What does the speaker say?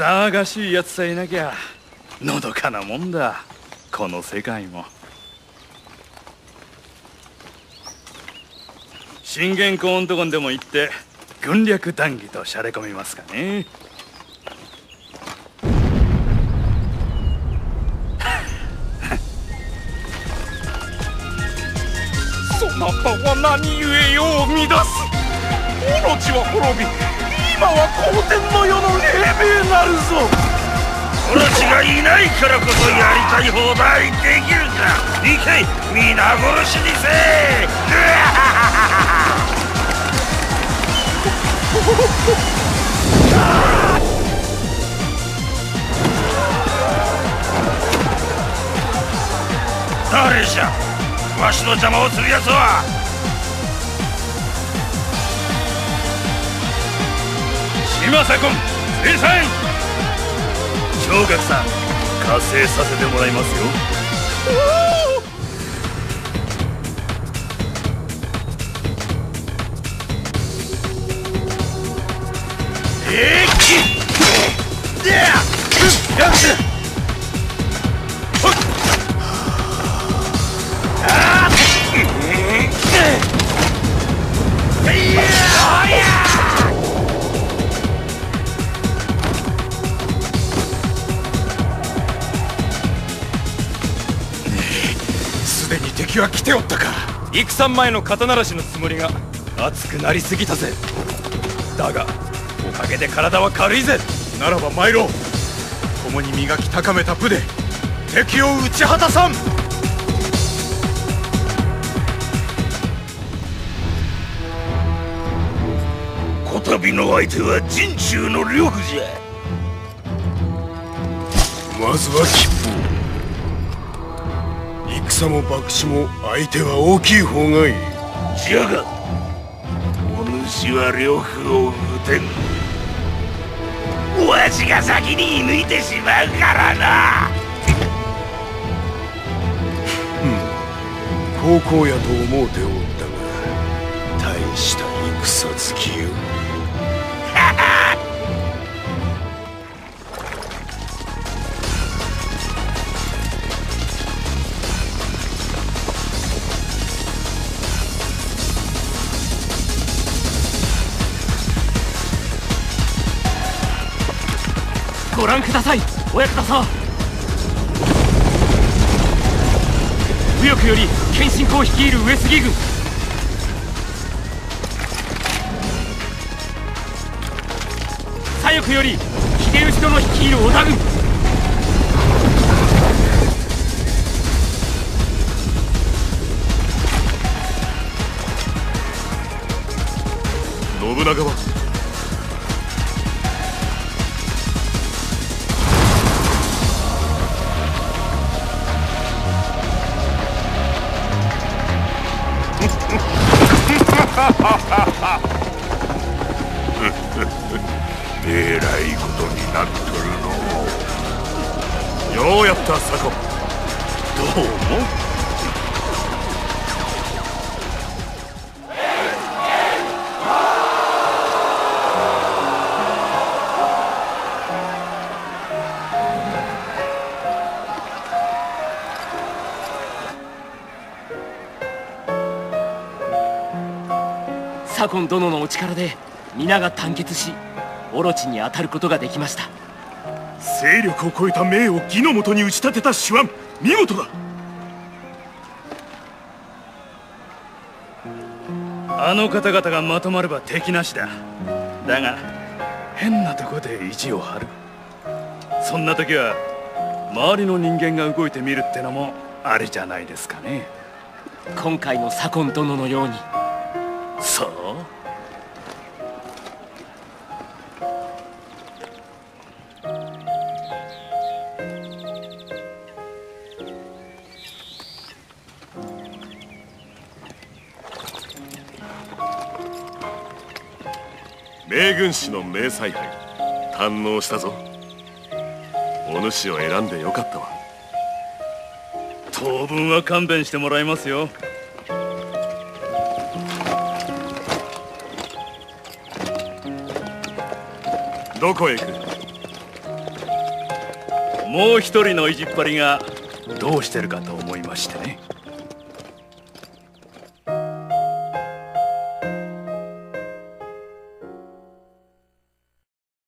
騒がしいやつさえいなきゃのどかなもんだ。この世界も。信玄公んとこんでも行って軍略談義としゃれ込みますかね。そなたは何故世を乱す。オロチは滅び今は皇天の世の黎明なるぞ。オロチがいないからこそやりたい放題できるか。行け皆殺しにせ。誰じゃ。わしの邪魔をする奴は。マサコン生産長岳さん加勢させてもらいますよ。えっでやすでに敵は来ておったか。戦前の肩慣らしのつもりが熱くなりすぎたぜ。だがおかげで体は軽いぜ。ならば参ろう。共に磨き高めた部で敵を打ち果たさん。こたびの相手は陣中の呂布じゃまずは吉報戦も博打も相手は大きい方がいい。じゃがお主は呂布を撃てんわしが先に射抜いてしまうからな。高校やと思うておったが大した戦好きよご覧ください。親方様右翼より謙信公率いる上杉軍。左翼より秀吉殿率いる織田軍。信長は えらいことになっとるのようやった佐古どうも左近殿のお力で皆が団結しオロチに当たることができました。勢力を超えた命を義のもとに打ち立てた手腕見事だ。あの方々がまとまれば敵なしだ。だが変なとこで意地を張る。そんな時は周りの人間が動いてみるってのもありじゃないですかね。今回の左近殿のようにそう名軍師の名采配堪能したぞお主を選んでよかったわ当分は勘弁してもらいますよどこへ行く？もう一人のいじっぱりがどうしてるかと思いましてね。